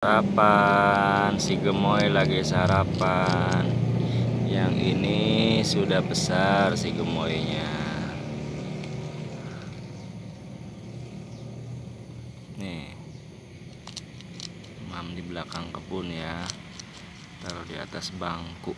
sarapan si gemoy lagi sarapan. Yang ini sudah besar si gemoynya. Nih mam di belakang kebun ya. Taruh di atas bangku.